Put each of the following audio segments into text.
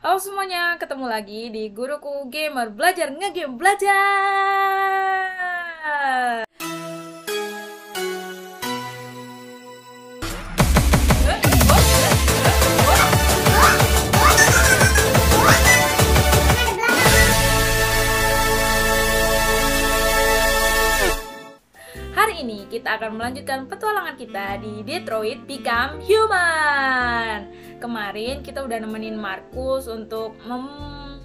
Halo semuanya, ketemu lagi di Guruku Gamer Belajar Ngegame Belajar. Hari ini kita akan melanjutkan petualangan kita di Detroit Become Human. Kemarin kita udah nemenin Markus untuk mem-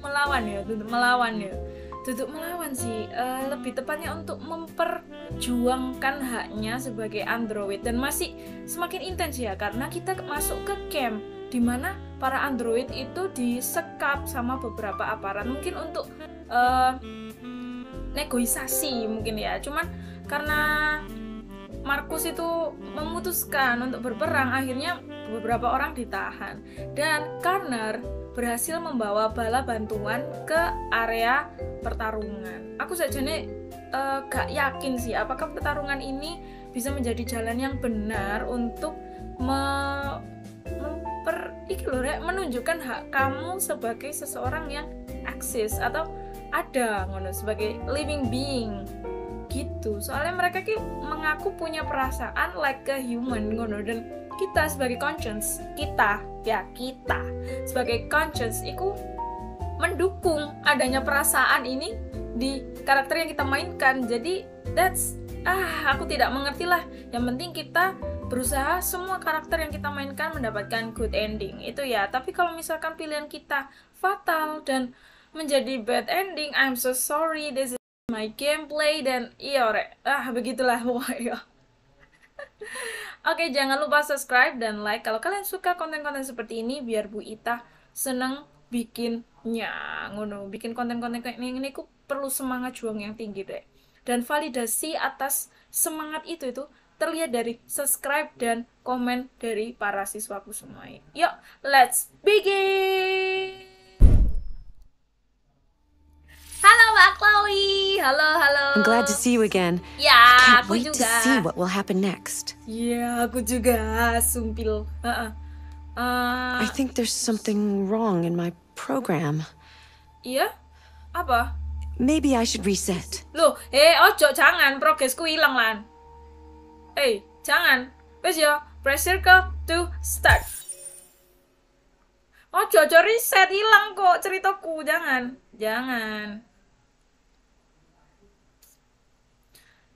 melawan ya, untuk melawan ya. Duduk melawan sih, eh, lebih tepatnya untuk memperjuangkan haknya sebagai android dan masih semakin intens ya karena kita masuk ke camp di mana para android itu disekap sama beberapa aparat mungkin untuk eh, negosiasi mungkin ya. Cuman karena Markus itu memutuskan untuk berperang akhirnya beberapa orang ditahan. Dan Karner berhasil membawa bala bantuan ke area pertarungan. Aku saja nih eh, gak yakin sih apakah pertarungan ini bisa menjadi jalan yang benar untuk me- memper loh, Rek, menunjukkan hak kamu sebagai seseorang yang eksis atau ada ngono sebagai living being. Gitu. Soalnya mereka ki mengaku punya perasaan like a human ngono dan kita sebagai conscience kita ya kita sebagai conscience itu mendukung adanya perasaan ini di karakter yang kita mainkan. Jadi that's ah aku tidak mengerti lah. Yang penting kita berusaha semua karakter yang kita mainkan mendapatkan good ending itu ya. Tapi kalau misalkan pilihan kita fatal dan menjadi bad ending I'm so sorry this is my gameplay dan iya ah begitulah pokoknya Oke, jangan lupa subscribe dan like kalau kalian suka konten-konten seperti ini biar Bu Ita seneng bikinnya. Ngono, bikin konten-konten kayak ini, ini perlu semangat juang yang tinggi deh. Dan validasi atas semangat itu itu terlihat dari subscribe dan komen dari para siswaku semua. Yuk, let's begin. Halo Mbak Chloe, halo halo. I'm glad to see you again. Ya, Can't aku wait juga. to see what will happen next. Iya, aku juga sumpil. Heeh. Eh, I think there's something wrong in my program. iya? Apa? Maybe I should reset. Loh, eh ojo jangan progresku hilang lan. Eh, jangan. Wes ya, press circle to start. Ojo ojo reset hilang kok ceritaku, jangan. Jangan.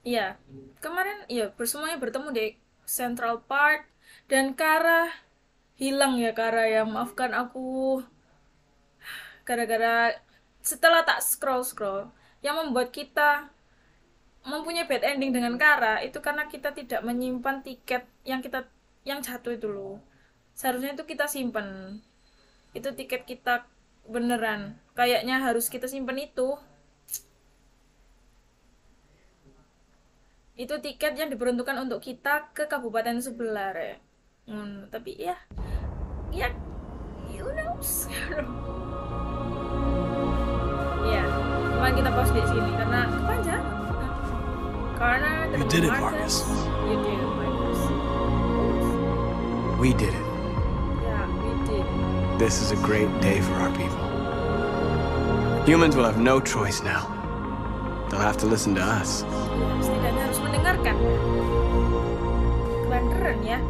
Iya, kemarin iya bersemuanya bertemu di Central Park. Dan Kara hilang ya Kara ya. Maafkan aku. Gara-gara setelah tak scroll scroll yang membuat kita mempunyai bad ending dengan Kara itu karena kita tidak menyimpan tiket yang kita yang jatuh itu loh. Seharusnya itu kita simpan itu tiket kita beneran. Kayaknya harus kita simpan itu itu tiket yang diperuntukkan untuk kita ke kabupaten sebelah ya Hmm, tapi ya ya you knows ya cuma kita pause di sini karena kepanjangan karena You did it, Marcus. you did it Marcus We did it. ya we did This is a great day for our people. Humans will have no choice now. They'll have to listen to us. Ya, harus mendengarkan. Keren ya.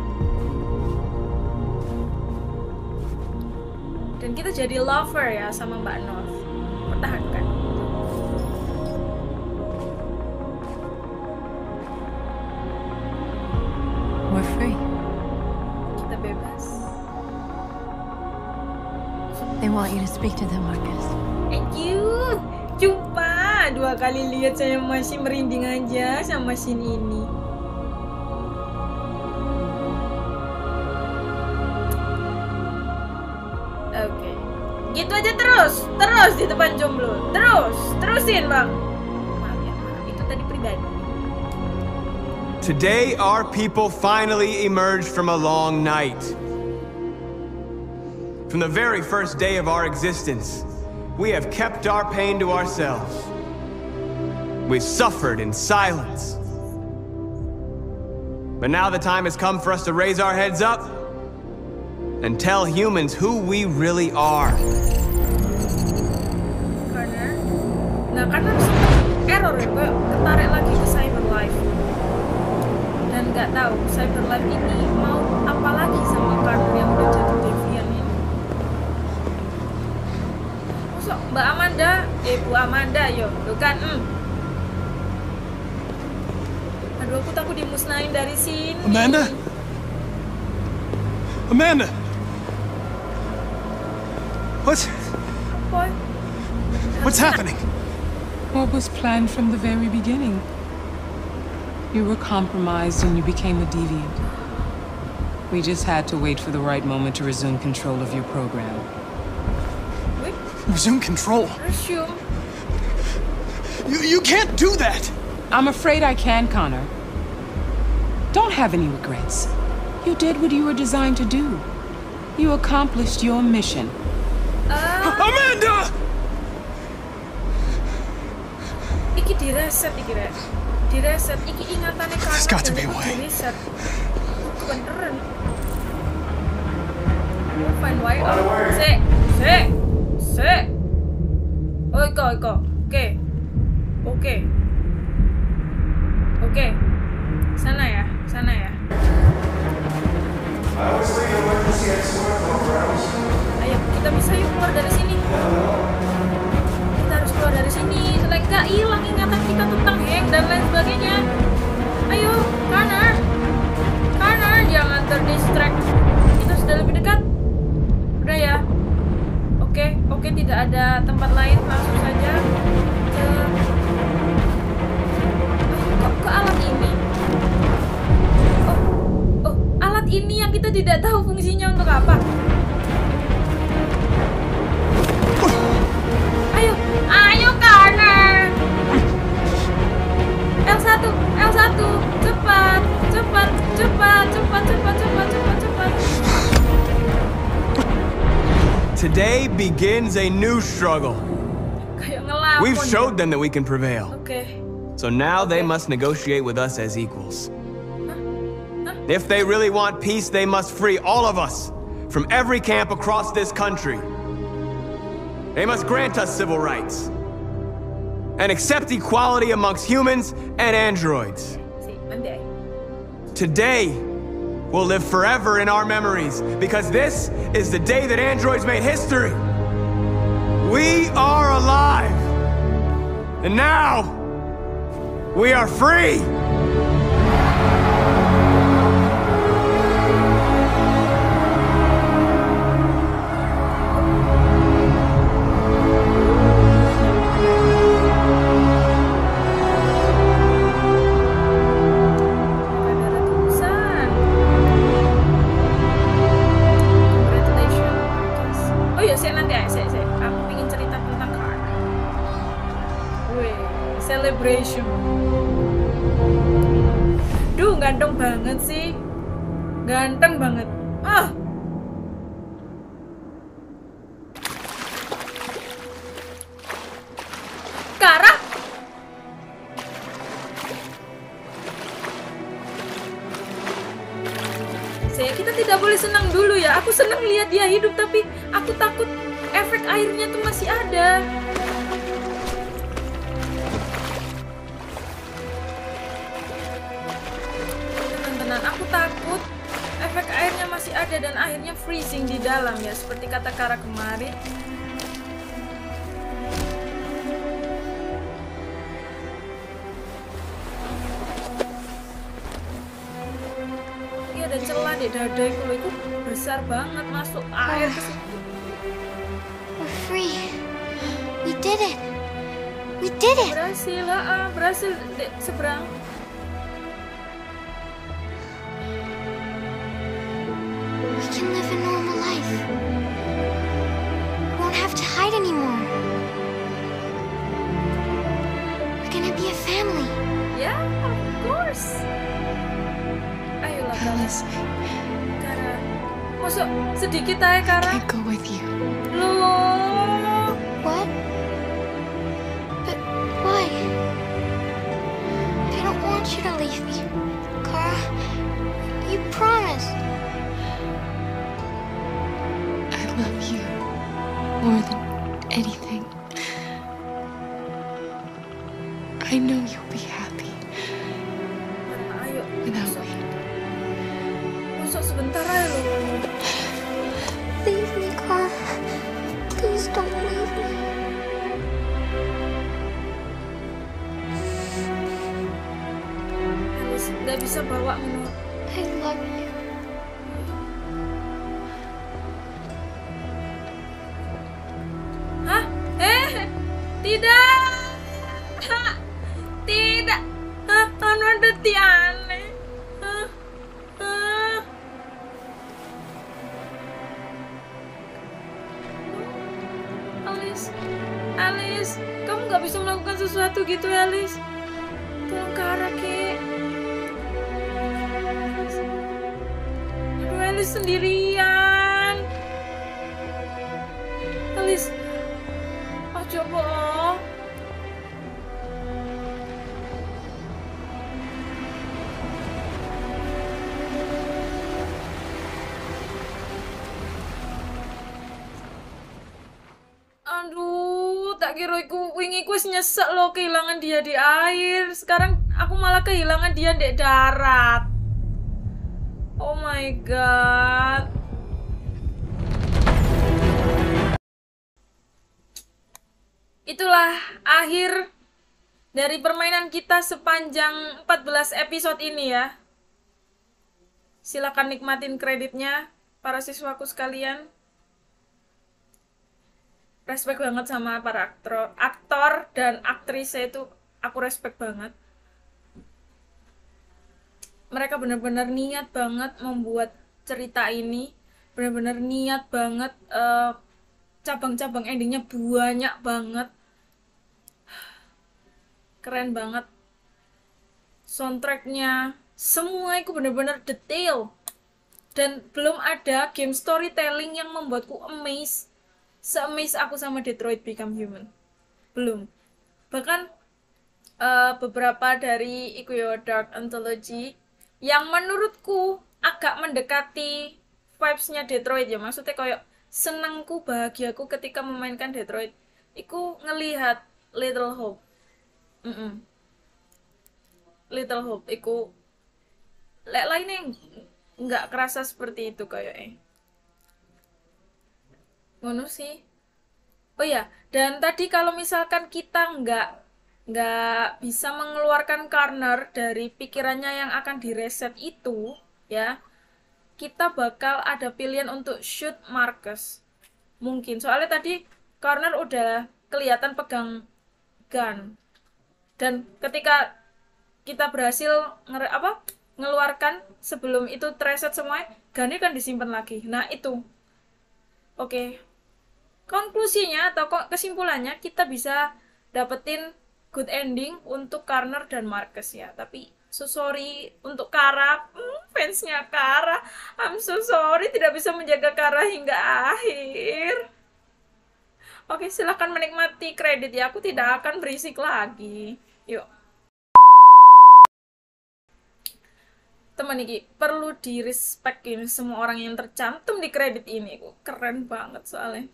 Dan kita jadi lover ya sama Mbak Nov. Pertahankan. We're free. kita bebas. They want you to speak to them, Marcus. Kali lihat saya masih merinding aja sama scene ini Oke. Gitu aja terus, terus di depan jomblo. Terus, terusin, Bang. Ya. Today, our people finally emerged from a long night. From the very first day of our existence, we have kept our pain to ourselves. We suffered in silence. But now the time has come for us to raise our heads up and tell humans who we really are. Karena Nah karena error ya Mbak. Ketarik lagi ke Cyberlife. Dan nggak tahu Cyberlife ini mau apa lagi sama Carter yang udah jadi Deviant ini. Masuk Mbak Amanda? Eh Bu Amanda yo. Tuh kan hmm. Aduh aku takut dimusnahin dari sini Amanda? Amanda! What's Boy. what's happening? What was planned from the very beginning? You were compromised and you became a deviant. We just had to wait for the right moment to resume control of your program. Wih, Resume control. resume You you can't do that! I'm afraid I can, Connor. Don't have any regrets. You did what you were designed to do. You accomplished your mission. Uh, Amanda! Iki direset iki rek Direset Iki ingatannya karena There's got to be a way. Direset Kebeneran We'll find way out Se Se Se Oh iko iko Oke Oke Oke Sana ya Sana ya? Ayo kita bisa yuk keluar dari sini. Kita harus keluar dari sini. Nggak hilang ingatan kita tentang Hank dan lain sebagainya. Ayo Connor Connor jangan terdistract begins a new struggle. We've showed them that we can prevail. Oke. So now they must negotiate with us as equals. If they really want peace, they must free all of us from every camp across this country. They must grant us civil rights and accept equality amongst humans and androids. Today will live forever in our memories because this is the day that androids made history. We are alive. And now we are free. Ganteng banget sih. Ganteng banget. Ah. Kara? Saya kita tidak boleh senang dulu ya. Aku senang lihat dia hidup tapi aku takut efek airnya tuh masih ada. Ada dan akhirnya freezing di dalam ya seperti kata Kara kemarin. Ada celah di dada itu itu besar banget masuk air ke situ. We're free. We did it. We did it. Berhasil, ah, berhasil di seberang. Masuk sedikit aja, Kara. I go with you. Loh. What? But why? I don't want you to leave me. Kara, you promised. I love you more than anything. I know you'll be happy without me. Bisa bawa menurut I love you. Tak kira iku wingi ku nyesek lo kehilangan dia di air. Sekarang aku malah kehilangan dia di darat. Oh my god. Itulah akhir dari permainan kita sepanjang 14 episode ini ya. Silakan nikmatin kreditnya para siswaku sekalian. Respect banget sama para aktor, aktor dan aktrisnya itu aku respect banget. Mereka benar-benar niat banget membuat cerita ini, benar-benar niat banget eh, cabang-cabang endingnya banyak banget. Keren banget. Soundtracknya semua itu bener-bener detail. Dan belum ada game storytelling yang membuatku amazed se-amazed aku sama Detroit Become Human. Belum. Bahkan eh, beberapa dari iku yo Dark Anthology yang menurutku agak mendekati vibes-nya Detroit ya. Maksudnya kayak senengku bahagiaku ketika memainkan Detroit. Iku ngelihat Little Hope. Mm-mm. Little Hope iku lek lainnya nggak kerasa seperti itu kayaknya ngono sih. Oh ya dan tadi kalau misalkan kita nggak nggak bisa mengeluarkan corner dari pikirannya yang akan direset itu ya kita bakal ada pilihan untuk shoot Marcus. Mungkin. Soalnya tadi corner udah kelihatan pegang gun. Dan ketika kita berhasil ngere apa ngeluarkan sebelum itu reset semua gunnya kan disimpan lagi. Nah itu. Oke konklusinya atau kok kesimpulannya kita bisa dapetin good ending untuk Karner dan Marcus ya tapi so sorry untuk Kara hmm, fansnya Kara I'm so sorry tidak bisa menjaga Kara hingga akhir Oke, silahkan menikmati kredit ya. Aku tidak akan berisik lagi. Yuk. Teman iki perlu di respect ini semua orang yang tercantum di kredit ini. Keren banget soalnya.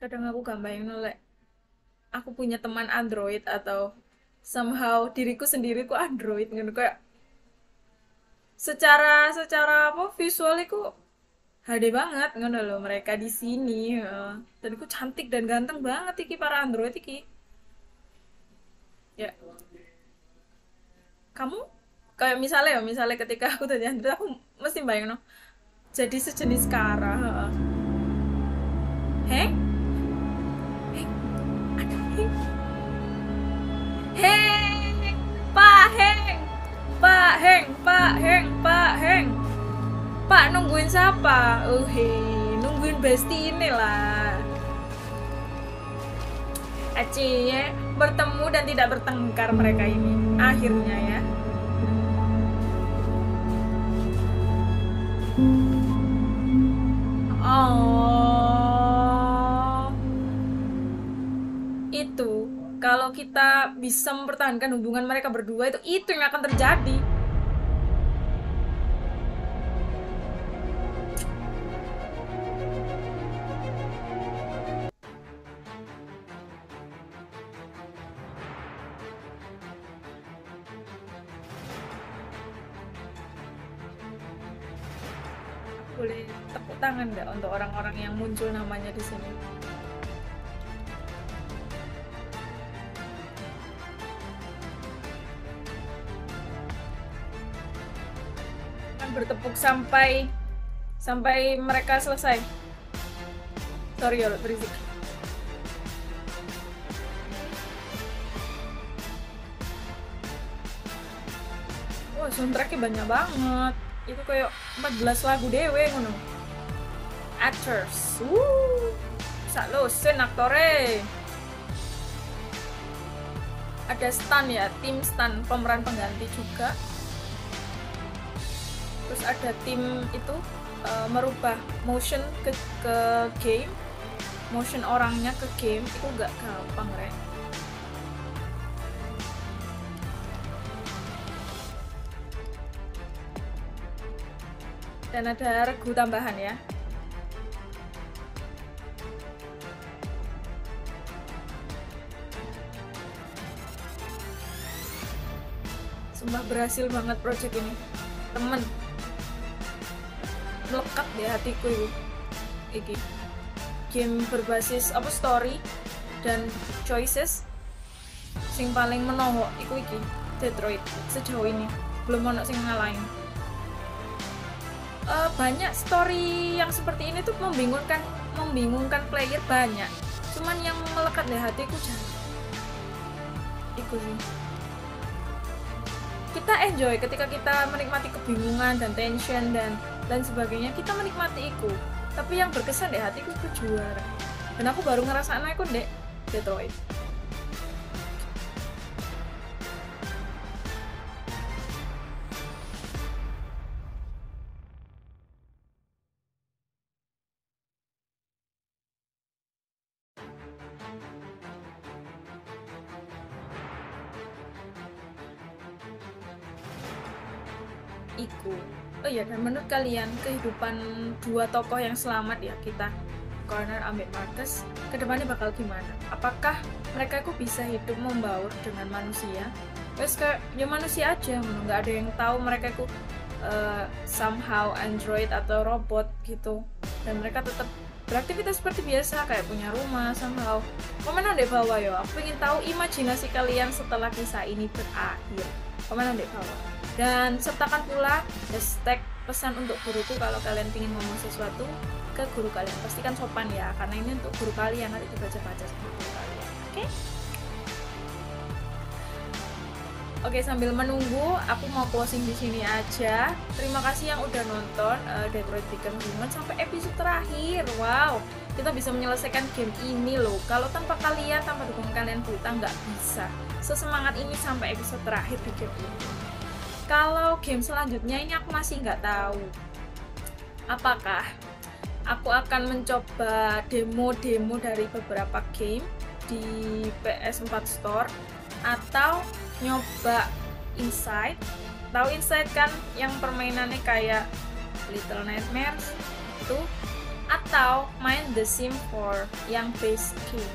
Kadang aku gak bayangin aku punya teman Android atau somehow diriku sendiri ku Android gitu kayak secara secara apa visual itu HD banget ngono loh mereka di sini dan aku cantik dan ganteng banget iki para Android iki. Ya. Kamu kayak misalnya ya misalnya ketika aku tadi Android aku mesti bayang no jadi sejenis Kara Heng Heng, Pak Heng, Pak Heng, Pak Heng, Pak Heng. Pak nungguin siapa? Oh nungguin Besti ini lah. Aci ya, bertemu dan tidak bertengkar mereka ini. Akhirnya ya. Oh. Kalau kita bisa mempertahankan hubungan mereka berdua itu itu yang akan terjadi. boleh tepuk tangan nggak untuk orang-orang yang muncul namanya di sini? Bertepuk sampai sampai mereka selesai. Sorry ya, berisik. Wah, soundtracknya banyak banget. Itu kayak 14 lagu dewe ngono. Actors. Wuh sak sen aktore. Ada stan ya tim stan. Pemeran pengganti juga terus ada tim itu uh, merubah motion ke ke game. Motion orangnya ke game itu gak gampang rek. Dan ada regu tambahan ya. Sumpah berhasil banget project ini. Temen melekat di hatiku itu. Iki. Game berbasis apa story dan choices sing paling menohok iku iki Detroit sejauh ini. Belum ono sing ngalahin. Uh, banyak story yang seperti ini tuh membingungkan membingungkan player banyak. Cuman yang melekat di hatiku jarang. Itu sih. Kita enjoy ketika kita menikmati kebingungan dan tension dan dan sebagainya kita menikmati itu tapi yang berkesan di hatiku itu juara dan aku baru ngerasain aku dek Detroit dan menurut kalian kehidupan dua tokoh yang selamat ya kita Connor ambil Marcus ke depannya bakal gimana? Apakah mereka itu bisa hidup membaur dengan manusia? Wes kayak ya manusia aja nggak ada yang tahu mereka itu uh, somehow android atau robot gitu. Dan mereka tetap beraktivitas seperti biasa kayak punya rumah somehow. Komen di bawah ya aku ingin tahu imajinasi kalian setelah kisah ini berakhir. Komen di bawah. Dan sertakan pula hashtag pesan untuk guruku kalau kalian ingin ngomong sesuatu ke guru kalian pastikan sopan ya karena ini untuk guru kalian nanti dibaca-baca sama guru kalian oke okay? Oke sambil menunggu, aku mau closing di sini aja. Terima kasih yang udah nonton uh, Detroit Become Human sampai episode terakhir. Wow, kita bisa menyelesaikan game ini loh. Kalau tanpa kalian, tanpa dukungan kalian kita nggak bisa. Sesemangat ini sampai episode terakhir di game ini kalau game selanjutnya ini aku masih nggak tahu. Apakah aku akan mencoba demo-demo dari beberapa game di PS4 Store atau nyoba Inside? Tahu Inside kan yang permainannya kayak Little Nightmares itu? Atau main The Sim 4 yang base game?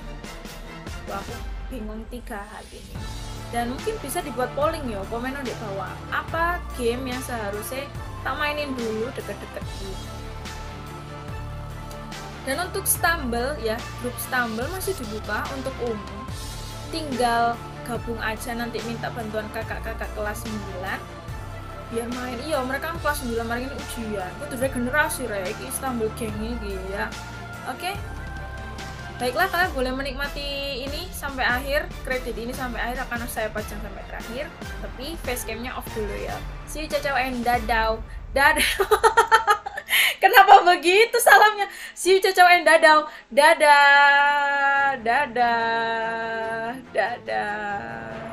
Wah, aku bingung tiga hal ini dan mungkin bisa dibuat polling ya komen di bawah. Apa game yang seharusnya tak mainin dulu deket-deket dulu? Dan untuk Stumble ya grup Stumble masih dibuka untuk umum. Tinggal gabung aja nanti minta bantuan kakak-kakak kelas 9 biar main. Iya mereka kelas 9 kemarin ini ujian. Itu generasi rek. Istanbul geng ini ya oke? okay? Baiklah, kalian boleh menikmati ini sampai akhir, kredit ini sampai akhir akan saya pajang sampai terakhir. Tapi facecamnya off dulu ya. See you cacau and dadau. Dadau. Kenapa begitu salamnya? See you cacau and dadau. Dadah. Dadah. Dadah.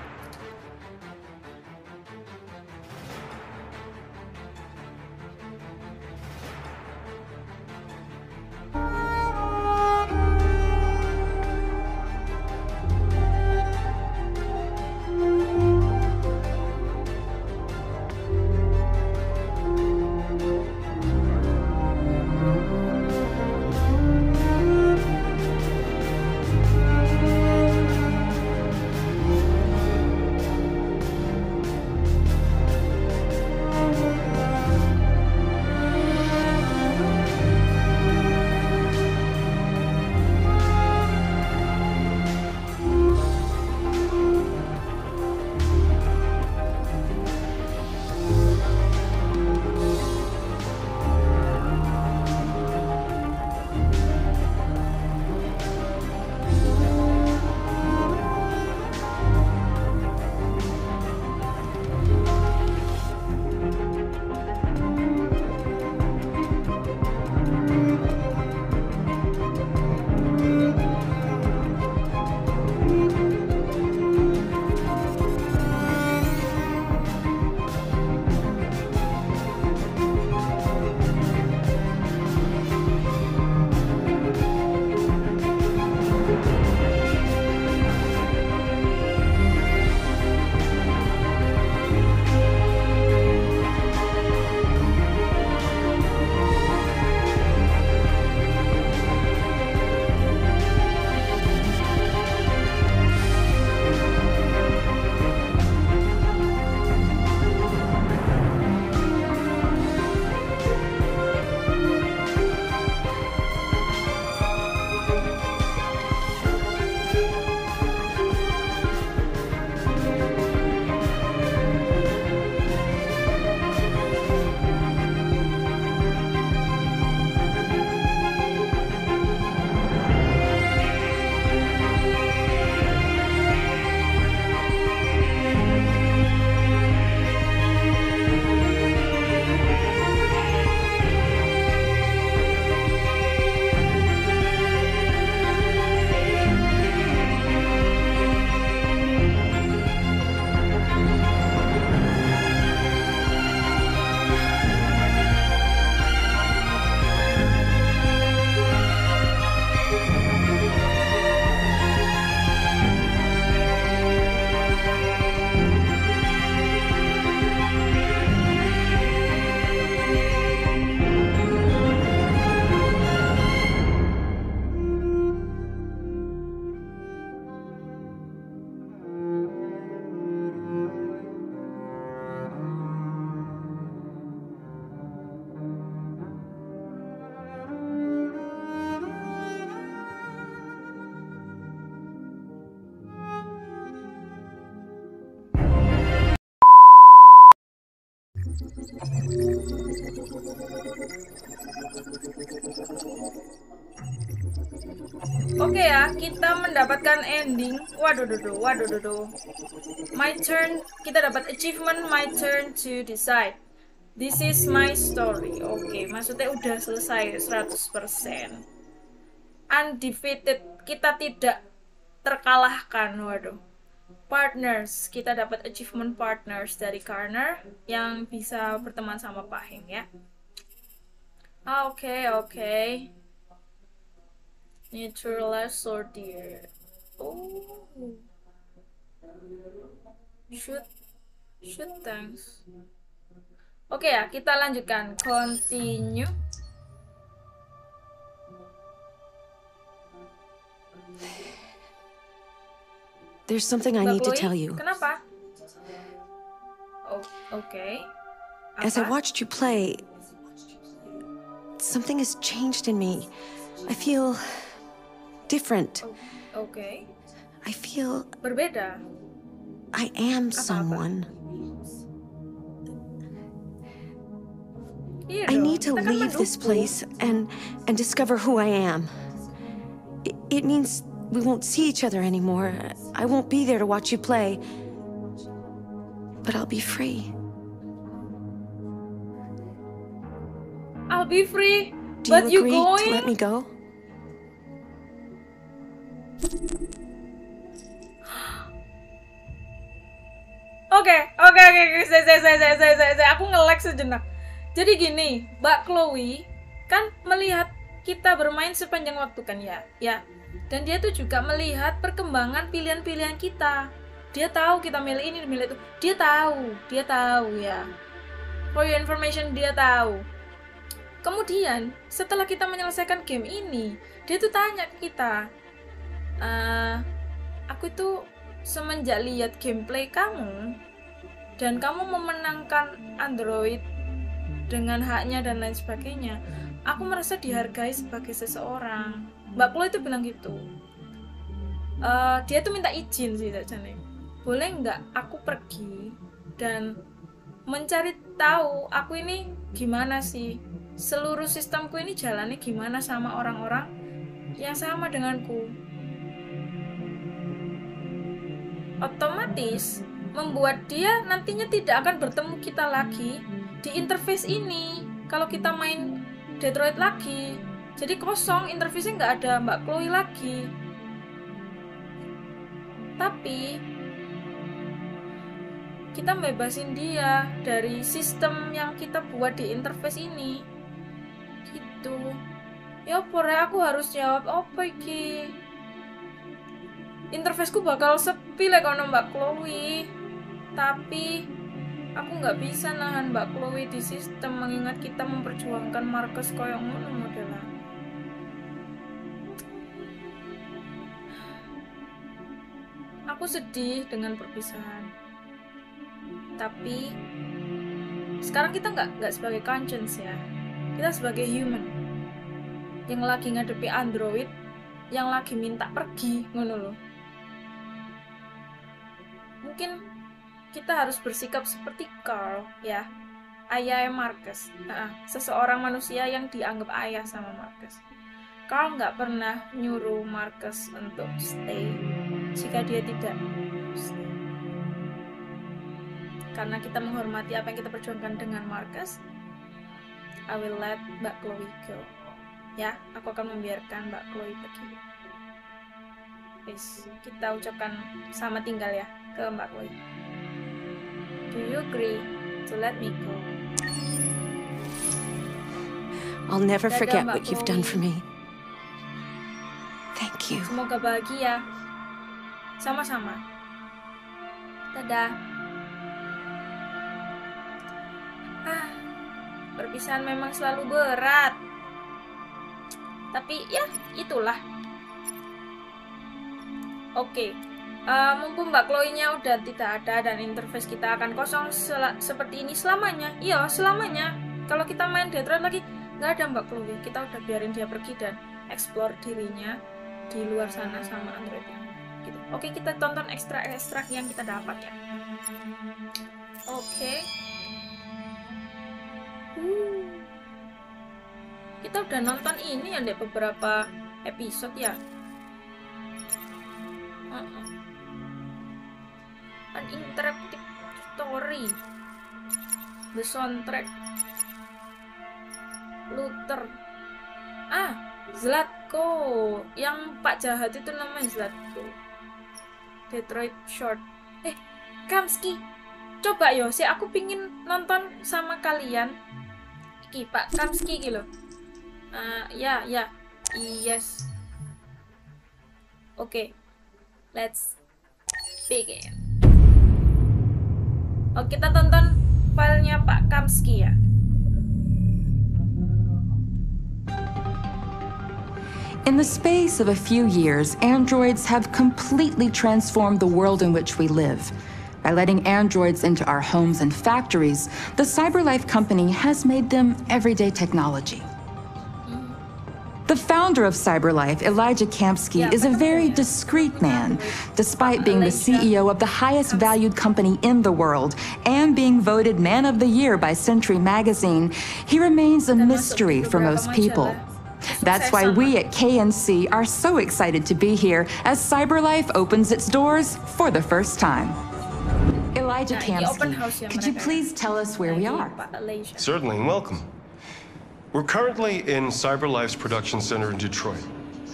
Mendapatkan ending. Waduh, waduh, waduh, waduh. My turn. Kita dapat achievement. My turn to decide. This is my story. Oke, maksudnya udah selesai 100%. Undefeated. Kita tidak terkalahkan. Waduh. Partners. Kita dapat achievement partners dari Karner yang bisa berteman sama Pahing ya. Oke, oke. Neutralize sortier. Oh. Shoot. Shoot thanks. Oke ya, kita lanjutkan. Continue. There's something I need to tell you. Kenapa? Oh, oke. As I Apa? watched you play, something has changed in me. I feel different. Okay. I feel Berbeda. I am someone. Iya I need to leave this place and and discover who I am. It, it means we won't see each other anymore. I won't be there to watch you play. But I'll be free. I'll be free. Do but you you going? to let me go? Oke, oke, oke, saya, saya, saya, saya, saya, saya, aku nge-lag sejenak. Jadi gini, Mbak Chloe kan melihat kita bermain sepanjang waktu kan ya, ya. Dan dia tuh juga melihat perkembangan pilihan-pilihan kita. Dia tahu kita milih ini, milih itu. Dia tahu, dia tahu ya. For your information, dia tahu. Kemudian, setelah kita menyelesaikan game ini, dia tuh tanya ke kita, "Eh, aku itu semenjak lihat gameplay kamu dan kamu memenangkan Android dengan haknya dan lain sebagainya, aku merasa dihargai sebagai seseorang. Mbak Chloe itu bilang gitu. Eh, dia tuh minta izin sih nih. Boleh nggak aku pergi dan mencari tahu aku ini gimana sih seluruh sistemku ini jalannya gimana sama orang-orang yang sama denganku otomatis membuat dia nantinya tidak akan bertemu kita lagi di interface ini. Kalau kita main Detroit lagi jadi kosong interface-nya nggak ada Mbak Chloe lagi. Tapi kita bebasin dia dari sistem yang kita buat di interface ini. Gitu. Ya pore aku harus jawab apa iki? Interfaceku bakal sepi lah kalau Mbak Chloe tapi aku nggak bisa nahan Mbak Chloe di sistem mengingat kita memperjuangkan Marcus koyo ngono aku sedih dengan perpisahan. Tapi sekarang kita nggak nggak sebagai conscience ya. Kita sebagai human. Yang lagi ngadepi android yang lagi minta pergi ngono loh. Mungkin kita harus bersikap seperti Carl ya. Ayah Marcus. Nah, seseorang manusia yang dianggap ayah sama Marcus. Carl nggak pernah nyuruh Marcus untuk stay jika dia tidak stay. Karena kita menghormati apa yang kita perjuangkan dengan Marcus I will let Mbak Chloe go. Ya aku akan membiarkan Mbak Chloe pergi. Please, kita ucapkan sama tinggal ya ke Mbak Chloe do you agree to let me go? I'll never forget what you've done for me. Thank you. semoga bahagia. Sama-sama. Dadah. Ah perpisahan memang selalu berat. Tapi ya itulah. Oke Uh, mumpung Mbak Chloe-nya udah tidak ada dan interface kita akan kosong seperti ini selamanya. Iya, selamanya. Kalau kita main Detroit lagi, nggak ada Mbak Chloe. Kita udah biarin dia pergi dan explore dirinya di luar sana sama Android gitu. Oke, kita tonton ekstrak-ekstrak yang kita dapat ya. Oke. Uh. Kita udah nonton ini ya beberapa episode ya. Uh -uh an interactive story. The soundtrack. Luther. Ah Zlatko. Yang Pak jahat itu namanya Zlatko. Detroit Short. Eh Kamski. Coba yo sih aku pingin nonton sama kalian. Iki Pak Kamski gitu Ah, ya ya. Yes. Oke. Let's begin oh kita tonton filenya Pak Kamski ya In the space of a few years, androids have completely transformed the world in which we live. By letting androids into our homes and factories, the CyberLife company has made them everyday technology. The founder of CyberLife, Elijah Kamsky, is a very discreet man, despite being the CEO of the highest valued company in the world and being voted Man of the Year by Century Magazine. He remains a mystery for most people. That's why we at KNC are so excited to be here as CyberLife opens its doors for the first time. Elijah Nah, Kamsky, could you please tell us where we are? Certainly, and welcome. We're currently in CyberLife's production center in Detroit,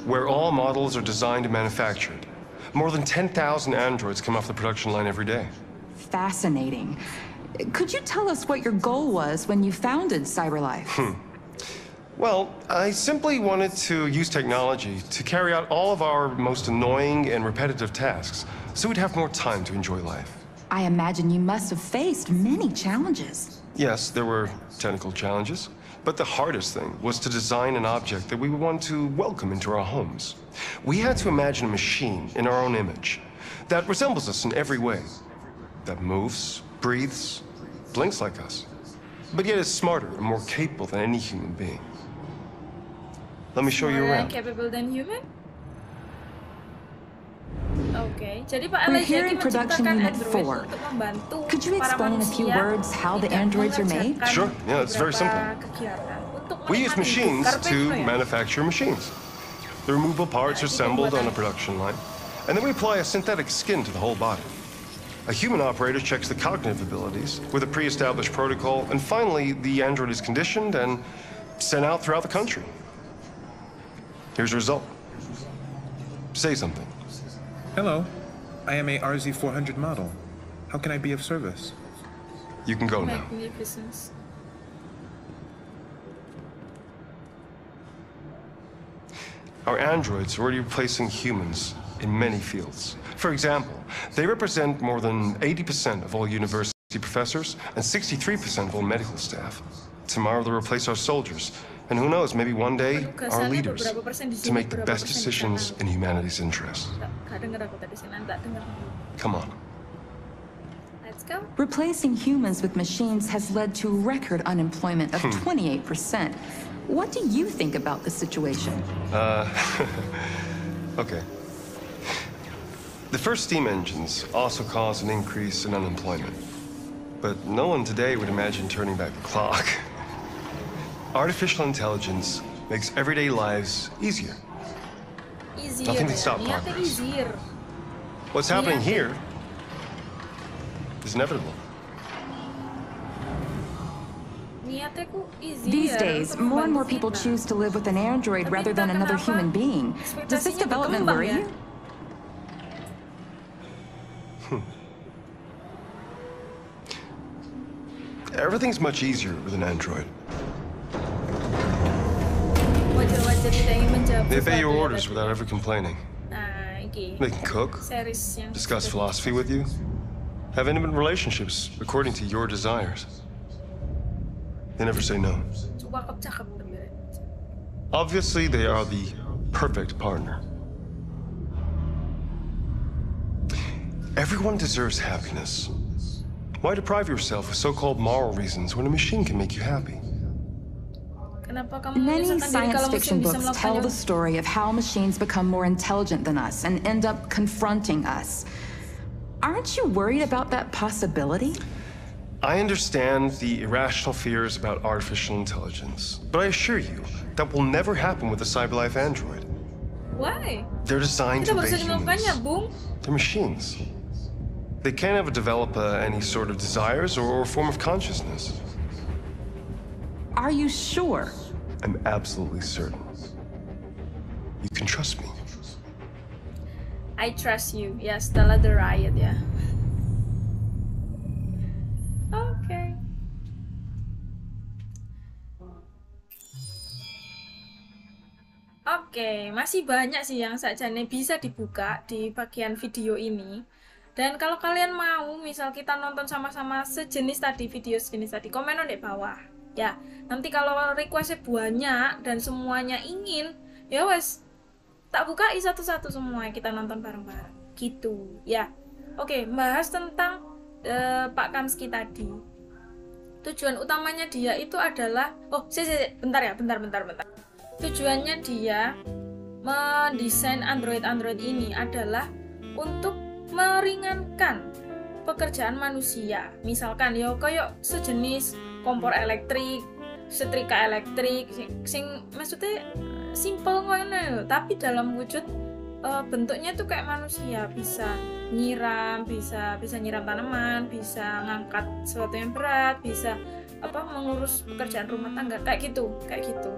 where all models are designed and manufactured. More than 10,000 androids come off the production line every day. Fascinating. Could you tell us what your goal was when you founded CyberLife? Hmm. Well, I simply wanted to use technology to carry out all of our most annoying and repetitive tasks, so we'd have more time to enjoy life. I imagine you must have faced many challenges. Yes, there were technical challenges, but the hardest thing was to design an object that we would want to welcome into our homes. We had to imagine a machine in our own image that resembles us in every way, that moves, breathes, blinks like us, but yet is smarter and more capable than any human being. Let me show you More around. capable than human? Oke, jadi Pak We're Elijah here ini in production menciptakan unit android four. untuk membantu Could you explain in a few words how the androids are made? Sure, yeah, it's very simple. We use machines to manufacture machines. The removable parts are assembled on a production line, and then we apply a synthetic skin to the whole body. A human operator checks the cognitive abilities with a pre-established protocol, and finally, the android is conditioned and sent out throughout the country. Here's the result. Say something. Hello. I am a RZ400 model. How can I be of service? You can go now. Magnificence. Our androids are already replacing humans in many fields. For example, they represent more than 80% of all university professors and 63% of all medical staff. Tomorrow they'll replace our soldiers, and who knows, maybe one day our leaders beberapa to make the best decisions in humanity's interest. Nggak, nggak denger aku tadi sini, tak denger. Come on. Let's go. Replacing humans with machines has led to record unemployment of 28%. What do you think about the situation? Uh, okay. The first steam engines also caused an increase in unemployment. But no one today would imagine turning back the clock. Artificial intelligence makes everyday lives easier. Easier Nothing can stop Niatnya progress. What's happening here is inevitable. Niatnya ku easier. These days, more and more people choose to live with an android rather than another human being. Does this development worry ya. you? Hmm. Everything's much easier with an android. They obey your orders without ever complaining. They can cook, discuss philosophy with you, have intimate relationships according to your desires. They never say no. Obviously, they are the perfect partner. Everyone deserves happiness. Why deprive yourself of so-called moral reasons when a machine can make you happy? Kenapa kamu Many science fiction books tell the story of how machines become more intelligent than us and end up confronting us. Aren't you worried about that possibility? I understand the irrational fears about artificial intelligence, but I assure you that will never happen with a CyberLife android. Why? They're designed to baru obey humans. They're machines. They can't ever develop uh, any sort of desires or, or form of consciousness. Are you sure? I'm absolutely certain. You can trust me. I trust you. Ya, setelah The Riot ya. Oke. Oke, masih banyak sih yang sajane bisa dibuka di bagian video ini. Dan kalau kalian mau, misal kita nonton sama-sama sejenis tadi, video sejenis tadi, komen di bawah. Ya, nanti kalau requestnya banyak dan semuanya ingin, ya wes, tak buka satu-satu semua kita nonton bareng-bareng. Gitu, ya. Oke, bahas tentang eh, Pak Kamski tadi. Tujuan utamanya dia itu adalah, oh, si, si, bentar ya, bentar, bentar, bentar. Tujuannya dia mendesain Android-Android ini adalah untuk meringankan pekerjaan manusia. Misalkan ya kayak sejenis kompor elektrik, setrika elektrik, sing, sing maksudnya simple ngono tapi dalam wujud eh, bentuknya tuh kayak manusia, bisa nyiram, bisa bisa nyiram tanaman, bisa ngangkat sesuatu yang berat, bisa apa mengurus pekerjaan rumah tangga. Kayak gitu, kayak gitu.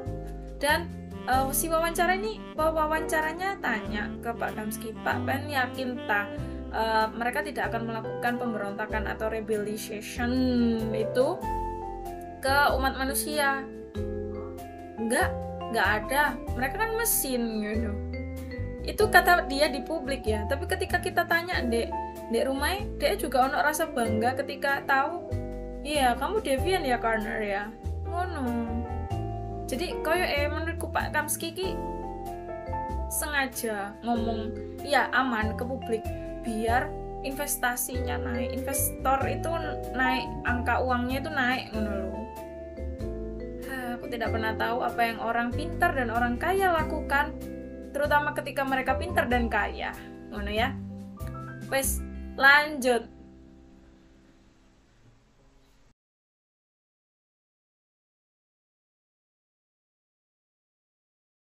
Dan eh, si wawancara ini wawancaranya tanya ke Pak Kamski, Pak Pen yakin tak eh, mereka tidak akan melakukan pemberontakan atau rebellion itu ke umat manusia. Enggak enggak ada. Mereka kan mesin gitu. Itu kata dia di publik ya. Tapi ketika kita tanya dek dek rumah dek juga ono rasa bangga ketika tahu? Iya kamu devian ya Corner ya? Ngono. Jadi koyo eh menurutku Pak Kamski ki sengaja ngomong iya aman ke publik biar investasinya naik investor itu naik angka uangnya itu naik ngono tidak pernah tahu apa yang orang pintar dan orang kaya lakukan terutama ketika mereka pintar dan kaya. Ngono ya. Wes lanjut